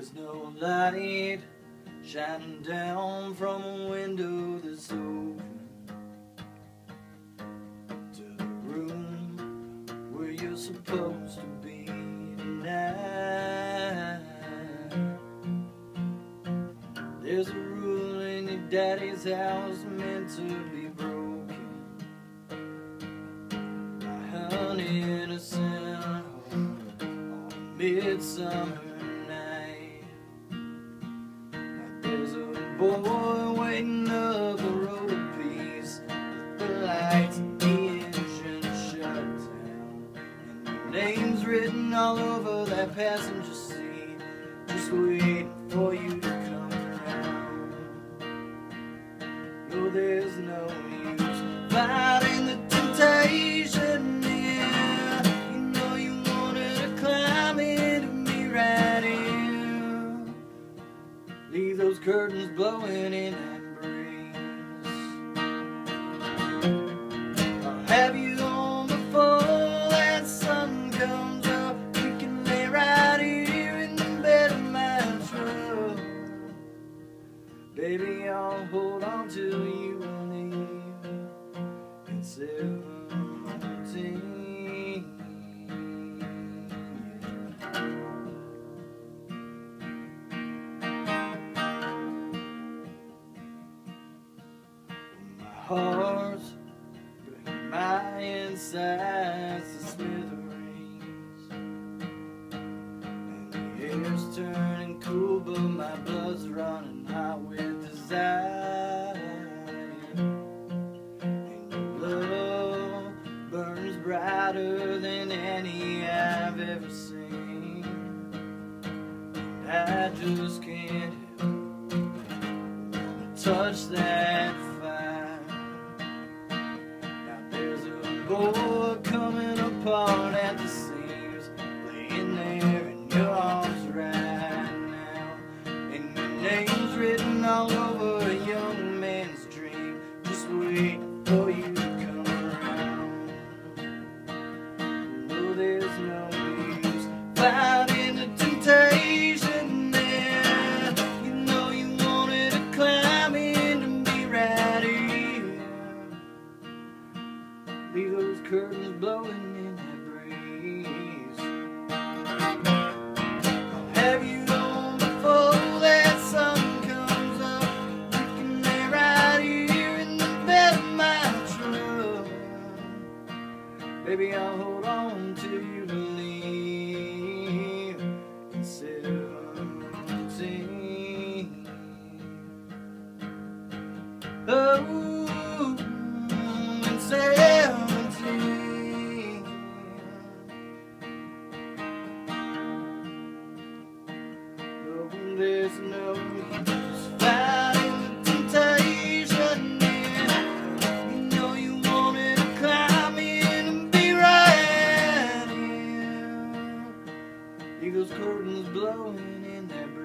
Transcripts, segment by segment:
There's no light shining down from a window that's open to the room where you're supposed to be tonight. There's a rule in your daddy's house meant to be broken. My honey innocent on midsummer written all over that passenger seat. Just waiting for you to come around. No, there's no use fighting the temptation. Yeah, you know you wanted to climb into me right here. Leave those curtains blowing in Burning my insides to smithereens. And the air's turning cool, but my blood's running hot with desire. And your love burns brighter than any I've ever seen. And I just can't curve is blowing in that breeze. I'll have you on before that sun comes up. We can lay right here in the bed of my truck. Baby, I'll hold on till you leave. And sit up and sing. Oh. there's no use fighting the temptation. You know you wanted to climb in and be right. Eagles curtains blowing in that.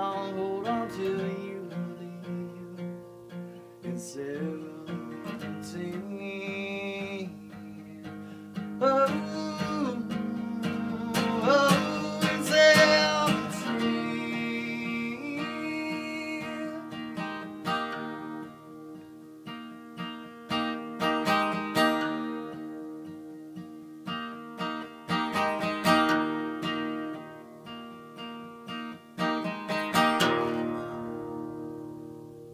I'll hold on to you and leave in seventeen. Oh.